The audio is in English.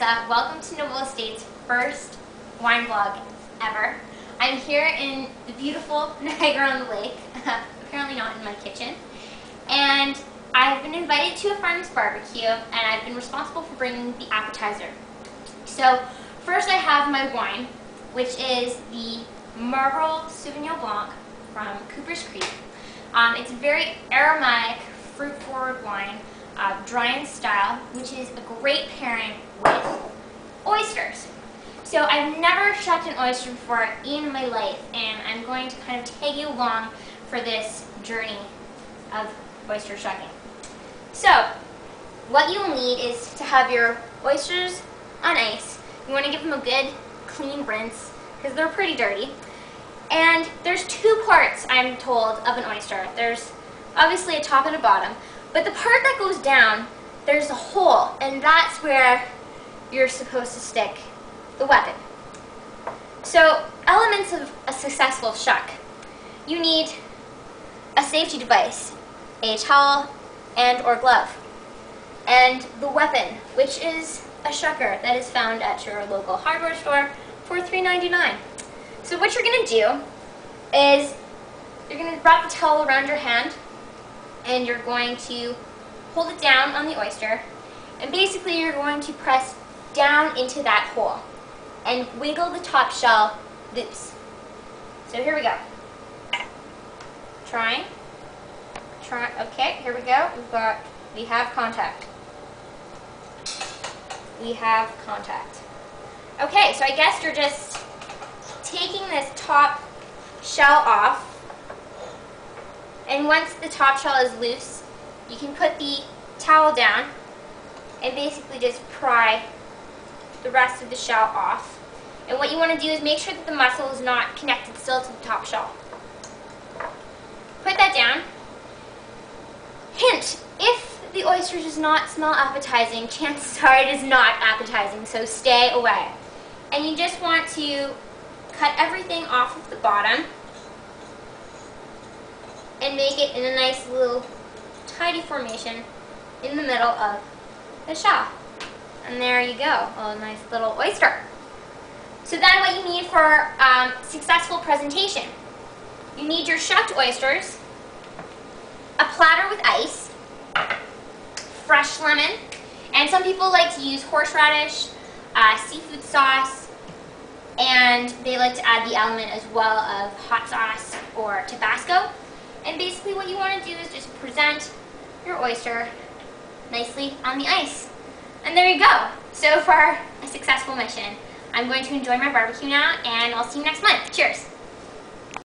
Welcome to Noble Estates' first wine vlog ever. I'm here in the beautiful Niagara-on-the-Lake, apparently not in my kitchen, and I've been invited to a friend's barbecue and I've been responsible for bringing the appetizer. So first I have my wine, which is the Marlborough Sauvignon Blanc from Cooper's Creek. Um, it's a very aromatic, fruit-forward wine uh, dry in style, which is a great pairing with oysters. So I've never shucked an oyster before in my life, and I'm going to kind of take you along for this journey of oyster shucking. So, what you'll need is to have your oysters on ice. You want to give them a good clean rinse, because they're pretty dirty. And there's two parts, I'm told, of an oyster. There's obviously a top and a bottom. But the part that goes down, there's a hole, and that's where you're supposed to stick the weapon. So, elements of a successful shuck. You need a safety device, a towel, and or glove. And the weapon, which is a shucker that is found at your local hardware store for $3.99. So what you're going to do is you're going to wrap the towel around your hand and you're going to hold it down on the oyster and basically you're going to press down into that hole and wiggle the top shell loose. So here we go. Trying. Try. Okay, here we go. We've got, we have contact. We have contact. Okay, so I guess you're just taking this top shell off and once the top shell is loose, you can put the towel down and basically just pry the rest of the shell off. And what you want to do is make sure that the muscle is not connected still to the top shell. Put that down. Hint, if the oyster does not smell appetizing, chances are it is not appetizing, so stay away. And you just want to cut everything off of the bottom and make it in a nice little tidy formation in the middle of the shell. And there you go, a nice little oyster. So then what you need for um, successful presentation. You need your shucked oysters, a platter with ice, fresh lemon, and some people like to use horseradish, uh, seafood sauce, and they like to add the element as well of hot sauce or Tabasco. And basically what you want to do is just present your oyster nicely on the ice. And there you go. So far, a successful mission. I'm going to enjoy my barbecue now, and I'll see you next month. Cheers!